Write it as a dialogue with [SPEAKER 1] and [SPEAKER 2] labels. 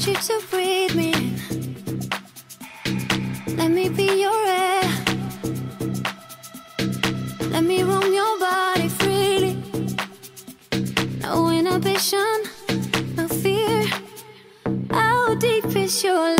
[SPEAKER 1] want you to breathe me. Let me be your air. Let me roam your body freely. No inhibition, no fear. How deep is your love?